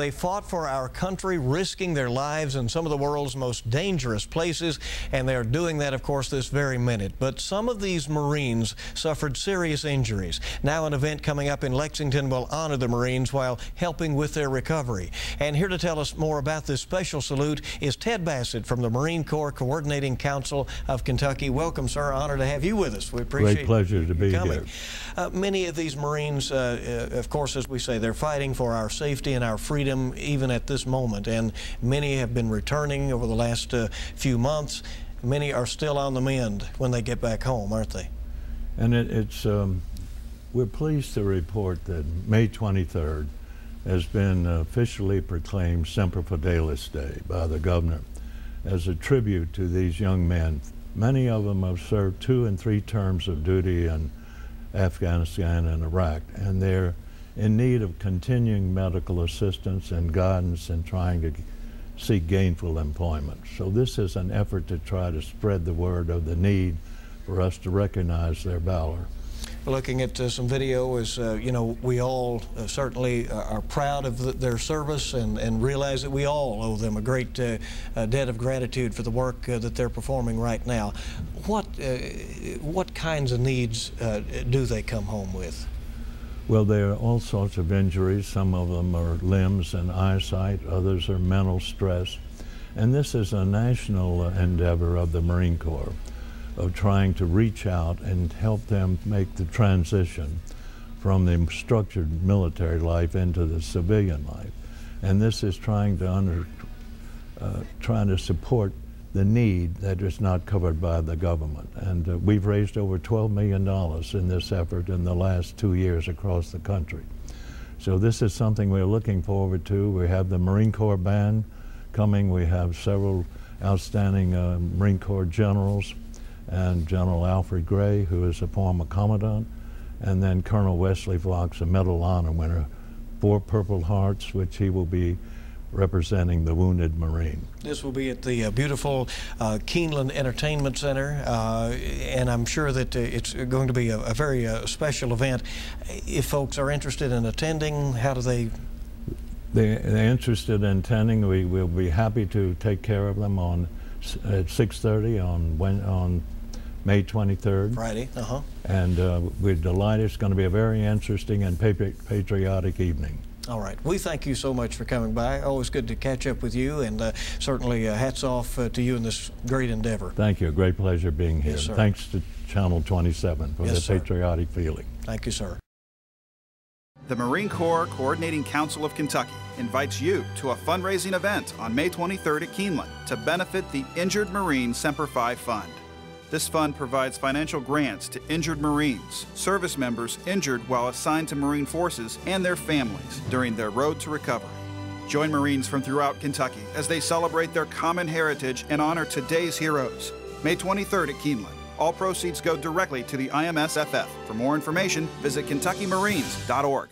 they fought for our country, risking their lives in some of the world's most dangerous places, and they are doing that, of course, this very minute. But some of these Marines suffered serious injuries. Now an event coming up in Lexington will honor the Marines while helping with their recovery. And here to tell us more about this special salute is Ted Bassett from the Marine Corps Coordinating Council of Kentucky. Welcome, sir. Honor to have you with us. We appreciate Great pleasure to be coming. here. Uh, many of these Marines, uh, uh, of course, as we say, they're fighting for our safety and our freedom even at this moment. And many have been returning over the last uh, few months. Many are still on the mend when they get back home, aren't they? And it, it's, um, we're pleased to report that May 23rd has been officially proclaimed Semper Fidelis Day by the governor as a tribute to these young men. Many of them have served two and three terms of duty in Afghanistan and Iraq, and they're in need of continuing medical assistance and guidance in trying to seek gainful employment. So this is an effort to try to spread the word of the need for us to recognize their valor looking at uh, some video is, uh, you know, we all uh, certainly uh, are proud of the, their service and, and realize that we all owe them a great uh, debt of gratitude for the work uh, that they're performing right now. What, what kinds of needs do they come home with? Well, there are all sorts of injuries. Some of them are limbs and eyesight, others are mental stress. And this is a national endeavor of the Marine Corps of trying to reach out and help them make the transition from the structured military life into the civilian life. And this is trying to under, uh, trying to support the need that is not covered by the government. And uh, we've raised over $12 million in this effort in the last two years across the country. So this is something we're looking forward to. We have the Marine Corps Band coming. We have several outstanding uh, Marine Corps generals and General Alfred Gray, who is a former commandant, and then Colonel Wesley Fox, a Medal of Honor winner, four Purple Hearts, which he will be representing the wounded Marine. This will be at the uh, beautiful uh, Keeneland Entertainment Center, uh, and I'm sure that uh, it's going to be a, a very uh, special event. If folks are interested in attending, how do they? They, they're interested in attending. We will be happy to take care of them on at 6:30 on when on May 23rd. Friday, uh-huh. And uh, we're delighted. It's going to be a very interesting and patriotic evening. All right. We thank you so much for coming by. Always good to catch up with you, and uh, certainly uh, hats off uh, to you in this great endeavor. Thank you. A great pleasure being here. Yes, sir. Thanks to Channel 27 for yes, the sir. patriotic feeling. Thank you, sir. The Marine Corps Coordinating Council of Kentucky invites you to a fundraising event on May 23rd at Keeneland to benefit the Injured Marine Semper Fi Fund. This fund provides financial grants to injured Marines, service members injured while assigned to Marine forces, and their families during their road to recovery. Join Marines from throughout Kentucky as they celebrate their common heritage and honor today's heroes. May 23rd at Keeneland. All proceeds go directly to the IMSFF. For more information, visit KentuckyMarines.org.